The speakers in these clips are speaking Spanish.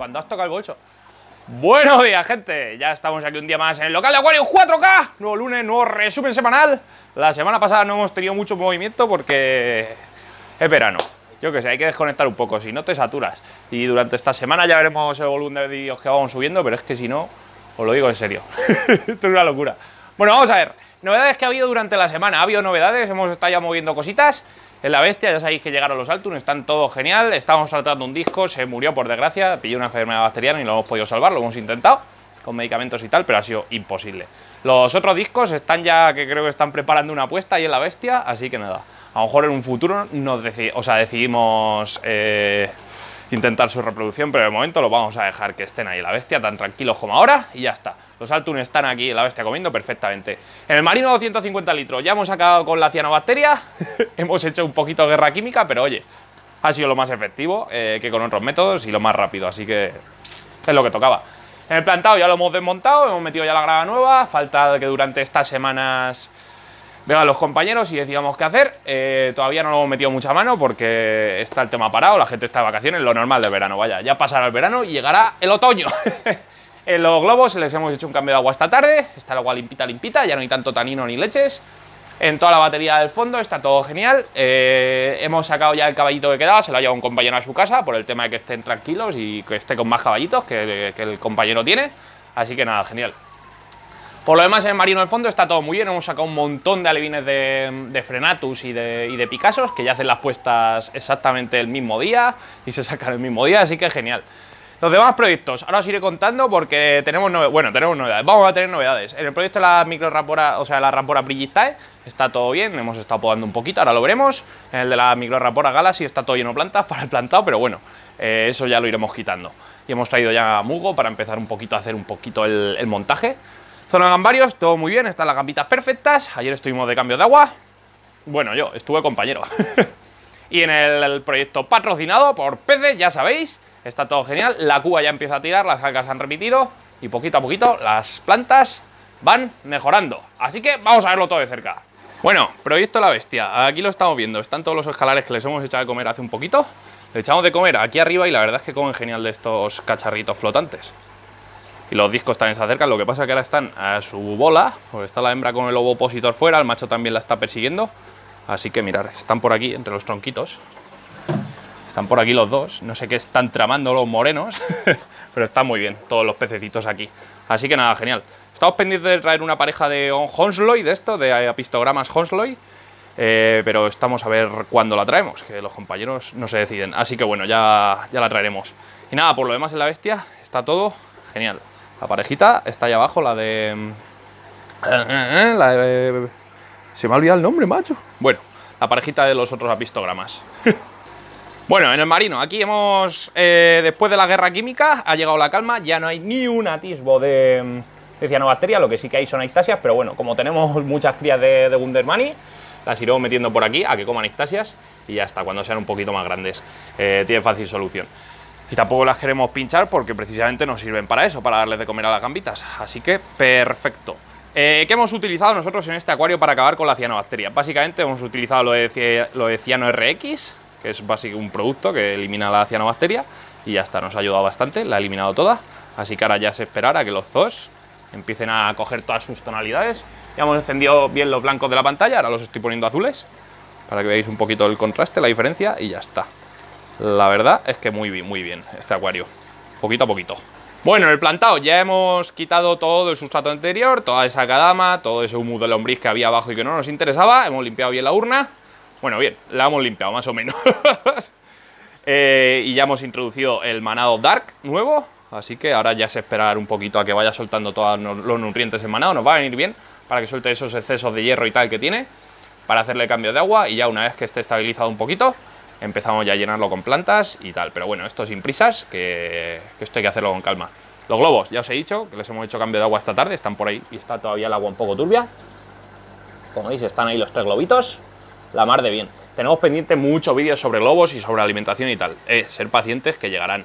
cuando has tocado el bolso. Buenos días, gente. Ya estamos aquí un día más en el local de Acuario 4K. Nuevo lunes, nuevo resumen semanal. La semana pasada no hemos tenido mucho movimiento porque es verano. Yo que sé, hay que desconectar un poco, si no te saturas. Y durante esta semana ya veremos el volumen de vídeos que vamos subiendo, pero es que si no, os lo digo en serio. Esto es una locura. Bueno, vamos a ver. Novedades que ha habido durante la semana. Ha habido novedades, hemos estado ya moviendo cositas. En la bestia, ya sabéis que llegaron los Altun, están todo genial. Estábamos tratando un disco, se murió por desgracia, pilló una enfermedad bacteriana y no hemos podido salvar, lo hemos intentado con medicamentos y tal, pero ha sido imposible. Los otros discos están ya, que creo que están preparando una apuesta ahí en la bestia, así que nada. A lo mejor en un futuro nos o sea, decidimos eh, intentar su reproducción, pero de momento lo vamos a dejar que estén ahí la bestia, tan tranquilos como ahora, y ya está. Los Altun están aquí la bestia comiendo perfectamente. En el marino 250 litros ya hemos acabado con la cianobacteria, hemos hecho un poquito de guerra química, pero oye, ha sido lo más efectivo eh, que con otros métodos y lo más rápido, así que es lo que tocaba. En el plantado ya lo hemos desmontado, hemos metido ya la grava nueva, falta que durante estas semanas vengan los compañeros y decíamos qué hacer. Eh, todavía no lo hemos metido mucha mano porque está el tema parado, la gente está de vacaciones, lo normal de verano, vaya, ya pasará el verano y llegará el otoño. En los globos les hemos hecho un cambio de agua esta tarde, está el agua limpita, limpita, ya no hay tanto tanino ni leches. En toda la batería del fondo está todo genial. Eh, hemos sacado ya el caballito que quedaba, se lo ha llevado un compañero a su casa por el tema de que estén tranquilos y que esté con más caballitos que, el compañero tiene. Así que nada, genial. Por lo demás, en el marino del fondo está todo muy bien. Hemos sacado un montón de alevines de, Frenatus y de, y que ya hacen las puestas exactamente el mismo día y se sacan el mismo día, así que genial. Los demás proyectos, ahora os iré contando porque tenemos novedades. Bueno, tenemos novedades, vamos a tener novedades. En el proyecto de la micro rapora, o sea, la rapora Brigistae, está todo bien, hemos estado podando un poquito, ahora lo veremos. En el de la micro rapora Galaxy está todo lleno de plantas para el plantado, pero bueno, eh, eso ya lo iremos quitando. Y hemos traído ya Mugo para empezar un poquito a hacer un poquito el, montaje. Zona de gambarios, todo muy bien, están las gambitas perfectas. Ayer estuvimos de cambio de agua. Bueno, yo estuve compañero. y en el proyecto patrocinado por peces, ya sabéis, Está todo genial, la cuba ya empieza a tirar, las algas han repetido y poquito a poquito las plantas van mejorando. Así que vamos a verlo todo de cerca. Bueno, proyecto La Bestia, aquí lo estamos viendo, están todos los escalares que les hemos echado de comer hace un poquito. Le echamos de comer aquí arriba y la verdad es que comen genial de estos cacharritos flotantes. Y los discos también se acercan, lo que pasa es que ahora están a su bola, porque está la hembra con el opositor fuera, el macho también la está persiguiendo. Así que mirar, están por aquí entre los tronquitos. Están por aquí los dos, no sé qué están tramando los morenos, pero están muy bien todos los pececitos aquí. Así que nada, genial. Estamos pendientes de traer una pareja de Honsloy, de esto, de apistogramas Honsloy, eh, pero estamos a ver cuándo la traemos, que los compañeros no se deciden. Así que bueno, ya, ya la traeremos. Y nada, por lo demás en la bestia está todo genial. La parejita está ahí abajo, la de... Eh, la de... Se me ha olvidado el nombre, macho. Bueno, la parejita de los otros apistogramas. Bueno, en el marino, aquí hemos, eh, después de la guerra química, ha llegado la calma, ya no hay ni un atisbo de, cianobacteria, lo que sí que hay son ictasias, pero bueno, como tenemos muchas crías de, de las iremos metiendo por aquí a que coman ictasias y ya está, cuando sean un poquito más grandes, eh, tiene fácil solución. Y tampoco las queremos pinchar porque precisamente nos sirven para eso, para darles de comer a las gambitas, así que perfecto. Eh, ¿Qué hemos utilizado nosotros en este acuario para acabar con la cianobacteria? Básicamente hemos utilizado lo de, lo ciano RX, que es básicamente un producto que elimina la cianobacteria y ya está, nos ha ayudado bastante, la ha eliminado toda, así que ahora ya se esperar a que los zoos empiecen a coger todas sus tonalidades. Ya hemos encendido bien los blancos de la pantalla, ahora los estoy poniendo azules, para que veáis un poquito el contraste, la diferencia, y ya está. La verdad es que muy bien, muy bien este acuario, poquito a poquito. Bueno, en el plantado ya hemos quitado todo el sustrato anterior, toda esa cadama, todo ese humo de lombriz que había abajo y que no nos interesaba, hemos limpiado bien la urna, bueno, bien, la hemos limpiado más o menos. Eh, y ya hemos introducido el manado Dark nuevo, así que ahora ya es esperar un poquito a que vaya soltando todos los nutrientes en manado, nos va a venir bien para que suelte esos excesos de hierro y tal que tiene, para hacerle cambio de agua. Y ya una vez que esté estabilizado un poquito, empezamos ya a llenarlo con plantas y tal. Pero bueno, esto sin prisas, que, esto hay que hacerlo con calma. Los globos, ya os he dicho, que les hemos hecho cambio de agua esta tarde, están por ahí y está todavía el agua un poco turbia. Como veis, están ahí los tres globitos la mar de bien. Tenemos pendiente muchos vídeos sobre globos y sobre alimentación y tal. Eh, ser pacientes que llegarán.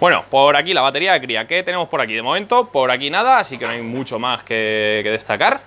Bueno, por aquí la batería de cría. ¿Qué tenemos por aquí? De momento, por aquí nada, así que no hay mucho más que, destacar.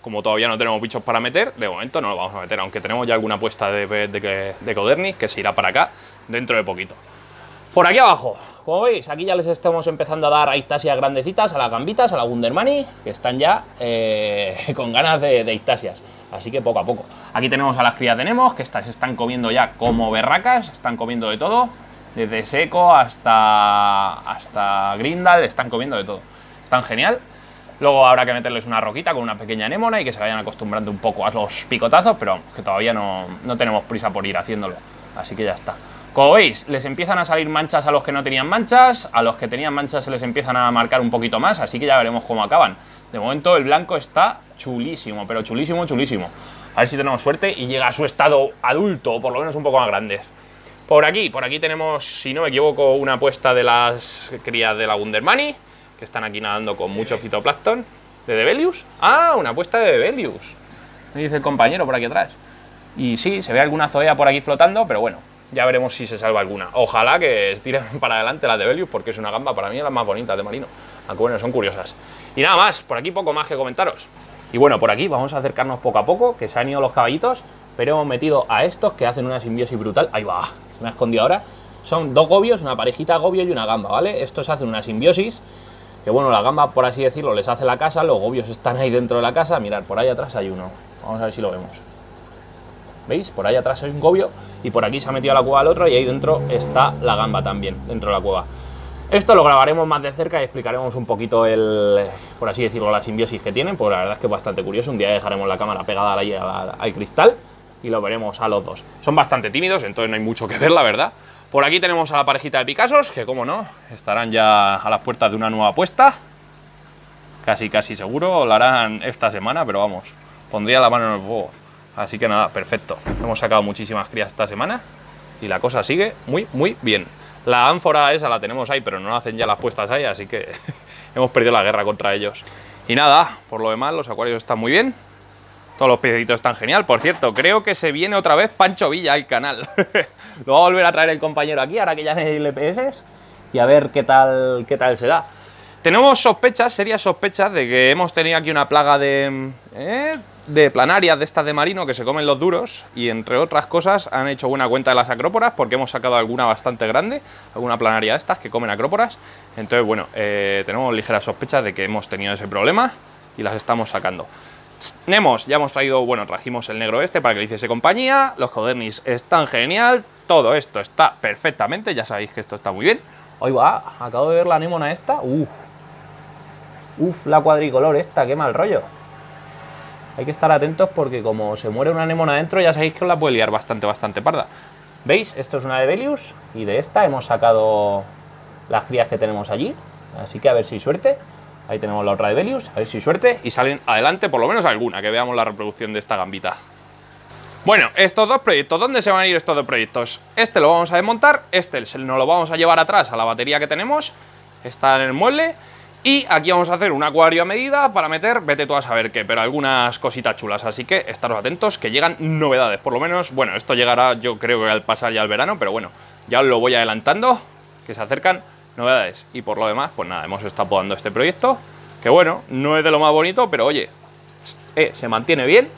Como todavía no tenemos bichos para meter, de momento no lo vamos a meter, aunque tenemos ya alguna puesta de, de, de Codernis que se irá para acá dentro de poquito. Por aquí abajo, como veis, aquí ya les estamos empezando a dar a Ictasias grandecitas, a las gambitas, a la Wundermani, que están ya eh, con ganas de, de Ictasias. Así que poco a poco. Aquí tenemos a las crías de Nemos, que estas están comiendo ya como berracas, están comiendo de todo, desde seco hasta, hasta grindal, están comiendo de todo. Están genial. Luego habrá que meterles una roquita con una pequeña anémona y que se vayan acostumbrando un poco a los picotazos, pero que todavía no, no tenemos prisa por ir haciéndolo. Así que ya está. Como veis, les empiezan a salir manchas a los que no tenían manchas, a los que tenían manchas se les empiezan a marcar un poquito más, así que ya veremos cómo acaban. De momento el blanco está chulísimo, pero chulísimo, chulísimo. A ver si tenemos suerte y llega a su estado adulto, o por lo menos un poco más grande. Por aquí, por aquí tenemos, si no me equivoco, una apuesta de las crías de la Wundermani, que están aquí nadando con mucho fitoplancton. ¿De Debelius? Ah, una apuesta de Debelius. Me dice el compañero por aquí atrás. Y sí, se ve alguna zoea por aquí flotando, pero bueno, ya veremos si se salva alguna. Ojalá que estiren para adelante la de Debelius, porque es una gamba para mí la más bonita de marino. Aunque bueno, son curiosas. Y nada más, por aquí poco más que comentaros. Y bueno, por aquí vamos a acercarnos poco a poco, que se han ido los caballitos, pero hemos metido a estos que hacen una simbiosis brutal. Ahí va, se me ha escondido ahora. Son dos gobios, una parejita gobio y una gamba, ¿vale? Estos hacen una simbiosis, que bueno, la gamba, por así decirlo, les hace la casa, los gobios están ahí dentro de la casa. Mirad, por ahí atrás hay uno. Vamos a ver si lo vemos. ¿Veis? Por ahí atrás hay un gobio y por aquí se ha metido la cueva el otro y ahí dentro está la gamba también, dentro de la cueva. Esto lo grabaremos más de cerca y explicaremos un poquito el, por así decirlo, la simbiosis que tienen, porque la verdad es que es bastante curioso. Un día dejaremos la cámara pegada al cristal y lo veremos a los dos. Son bastante tímidos, entonces no hay mucho que ver, la verdad. Por aquí tenemos a la parejita de Picasos, que como no, estarán ya a las puertas de una nueva apuesta. Casi, casi seguro, lo harán esta semana, pero vamos, pondría la mano en el fuego. Así que nada, perfecto. Hemos sacado muchísimas crías esta semana y la cosa sigue muy, muy bien. La ánfora esa la tenemos ahí, pero no hacen ya las puestas ahí, así que hemos perdido la guerra contra ellos. Y nada, por lo demás, los acuarios están muy bien. Todos los piecitos están genial. Por cierto, creo que se viene otra vez Pancho Villa al canal. lo va a volver a traer el compañero aquí, ahora que ya hay LPS, y a ver qué tal, qué tal se da. Tenemos sospechas, serias sospechas, de que hemos tenido aquí una plaga de, eh, planarias de estas de marino que se comen los duros y entre otras cosas han hecho buena cuenta de las acróporas porque hemos sacado alguna bastante grande, alguna planaria de estas que comen acróporas. Entonces, bueno, eh, tenemos ligeras sospechas de que hemos tenido ese problema y las estamos sacando. Nemos, ya hemos traído, bueno, trajimos el negro este para que le hiciese compañía, los codernis están genial, todo esto está perfectamente, ya sabéis que esto está muy bien. Hoy va, acabo de ver la anémona esta, uff, uff, la cuadricolor esta, qué mal rollo. Hay que estar atentos porque como se muere una anémona adentro, ya sabéis que os la puede liar bastante, bastante parda. ¿Veis? Esto es una de Belius y de esta hemos sacado las crías que tenemos allí. Así que a ver si hay suerte. Ahí tenemos la otra de Belius, a ver si suerte. Y salen adelante por lo menos alguna, que veamos la reproducción de esta gambita. Bueno, estos dos proyectos, ¿dónde se van a ir estos dos proyectos? Este lo vamos a desmontar, este nos lo vamos a llevar atrás a la batería que tenemos. Está en el mueble. Y aquí vamos a hacer un acuario a medida para meter, vete tú a saber qué, pero algunas cositas chulas. Así que estaros atentos que llegan novedades. Por lo menos, bueno, esto llegará yo creo que al pasar ya el verano, pero bueno, ya os lo voy adelantando, que se acercan novedades. Y por lo demás, pues nada, hemos estado podando este proyecto, que bueno, no es de lo más bonito, pero oye, eh, se mantiene bien.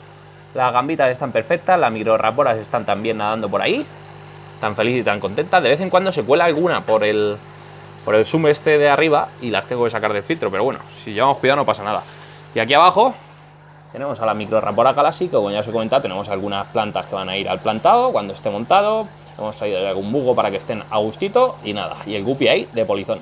Las gambitas están perfectas, las microraporas están también nadando por ahí. Tan feliz y tan contenta. De vez en cuando se cuela alguna por el, por el zoom este de arriba y las tengo que sacar del filtro, pero bueno, si llevamos cuidado no pasa nada. Y aquí abajo tenemos a la microrapora Galaxy, que como ya os he comentado, tenemos algunas plantas que van a ir al plantado cuando esté montado. Hemos traído algún bugo para que estén a gustito y nada, y el guppy ahí de polizón.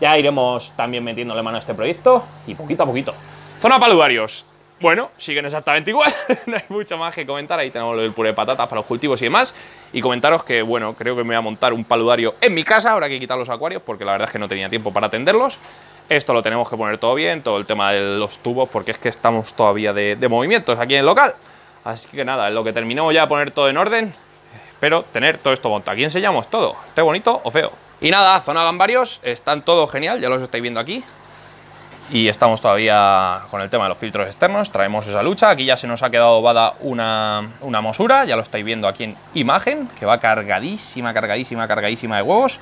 Ya iremos también metiéndole mano a este proyecto y poquito a poquito. Zona paludarios. Bueno, siguen exactamente igual, no hay mucho más que comentar, ahí tenemos el puré de patatas para los cultivos y demás. Y comentaros que, bueno, creo que me voy a montar un paludario en mi casa, ahora que quitar los acuarios, porque la verdad es que no tenía tiempo para atenderlos. Esto lo tenemos que poner todo bien, todo el tema de los tubos, porque es que estamos todavía de, movimientos aquí en el local. Así que nada, en lo que terminemos ya de poner todo en orden, espero tener todo esto montado. Aquí enseñamos todo, esté bonito o feo. Y nada, zona gambarios, están todo genial, ya los estáis viendo aquí. Y estamos todavía con el tema de los filtros externos, traemos esa lucha, aquí ya se nos ha quedado vada una, una mosura, ya lo estáis viendo aquí en imagen, que va cargadísima, cargadísima, cargadísima de huevos,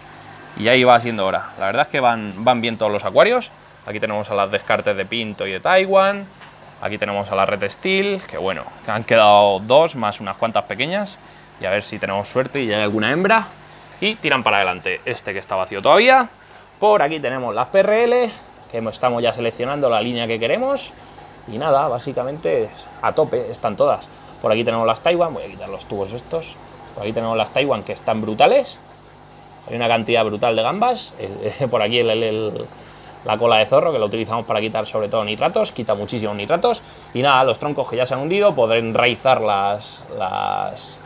y ahí va siendo hora. La verdad es que van, van bien todos los acuarios, aquí tenemos a las descartes de Pinto y de Taiwan, aquí tenemos a la Red Steel, que bueno, han quedado dos más unas cuantas pequeñas, y a ver si tenemos suerte y hay alguna hembra, y tiran para adelante este que está vacío todavía, Por aquí tenemos las PRL, que estamos ya seleccionando la línea que queremos. Y nada, básicamente a tope, están todas. Por aquí tenemos las Taiwan, voy a quitar los tubos estos. Por aquí tenemos las Taiwan que están brutales. Hay una cantidad brutal de gambas. Por aquí la cola de zorro que lo utilizamos para quitar sobre todo nitratos, quita muchísimos nitratos. Y nada, los troncos que ya se han hundido, podrán enraizar las, las,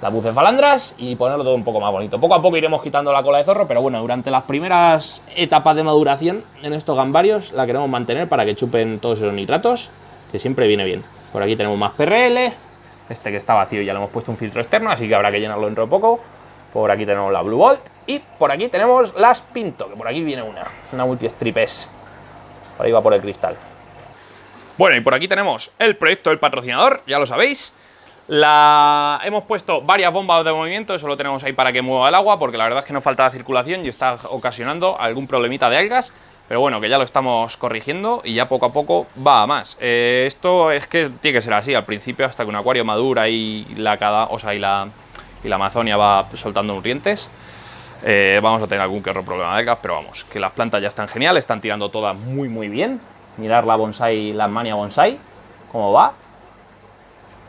las bucefalandras y ponerlo todo un poco más bonito. Poco a poco iremos quitando la cola de zorro, pero bueno, durante las primeras etapas de maduración en estos gambarios la queremos mantener para que chupen todos esos nitratos, que siempre viene bien. Por aquí tenemos más PRL, este que está vacío ya le hemos puesto un filtro externo, así que habrá que llenarlo dentro de poco. Por aquí tenemos la Blue Bolt y por aquí tenemos las Pinto, que por aquí viene una, una multi-stripes. Por ahí va por el cristal. Bueno, y por aquí tenemos el proyecto del patrocinador, ya lo sabéis. Hemos puesto varias bombas de movimiento, eso lo tenemos ahí para que mueva el agua, porque la verdad es que nos falta la circulación y está ocasionando algún problemita de algas. Pero bueno, que ya lo estamos corrigiendo y ya poco a poco va a más. Eh, esto es que tiene que ser así, al principio hasta que un acuario madura y la, cada, o sea, y la, y la Amazonia va soltando nutrientes. Eh, vamos a tener algún que otro problema de algas, pero vamos, que las plantas ya están geniales, están tirando todas muy muy bien. Mirar la bonsai, la mania bonsai, cómo va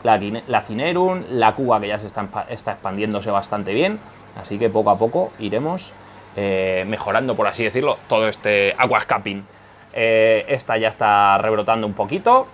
la, Cinerum, la Cuba que ya se está, expandiéndose bastante bien, así que poco a poco iremos eh, mejorando, por así decirlo, todo este aquascaping. Eh, esta ya está rebrotando un poquito,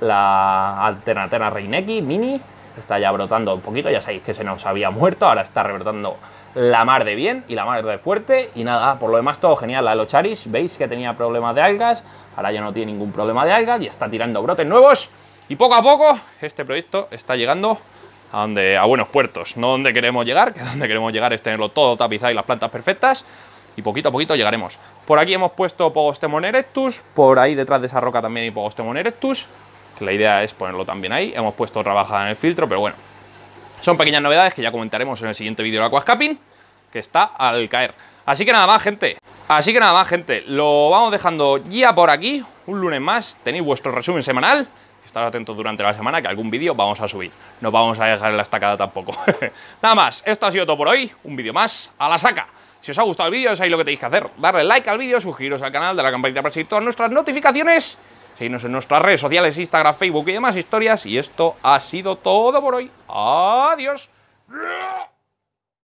la Alternatena Reineki Mini está ya brotando un poquito, ya sabéis que se nos había muerto, ahora está rebrotando la mar de bien y la mar de fuerte y nada, por lo demás todo genial, la Elocharis, veis que tenía problemas de algas, ahora ya no tiene ningún problema de algas y está tirando brotes nuevos y poco a poco este proyecto está llegando a, donde, a buenos puertos, no donde queremos llegar, que donde queremos llegar es tenerlo todo tapizado y las plantas perfectas, y poquito a poquito llegaremos. Por aquí hemos puesto Pogostemon erectus, por ahí detrás de esa roca también hay Pogostemon erectus, que la idea es ponerlo también ahí. Hemos puesto otra bajada en el filtro, pero bueno, son pequeñas novedades que ya comentaremos en el siguiente vídeo de Aquascaping, que está al caer. Así que nada más, gente. Así que nada más, gente. Lo vamos dejando ya por aquí. Un lunes más. Tenéis vuestro resumen semanal estar atentos durante la semana que algún vídeo vamos a subir. No vamos a dejar en la estacada tampoco. Nada más, esto ha sido todo por hoy. Un vídeo más a la saca. Si os ha gustado el vídeo, es ahí lo que tenéis que hacer. Darle like al vídeo, suscribiros al canal, de la campanita para seguir todas nuestras notificaciones. Seguirnos en nuestras redes sociales, Instagram, Facebook y demás historias. Y esto ha sido todo por hoy. Adiós.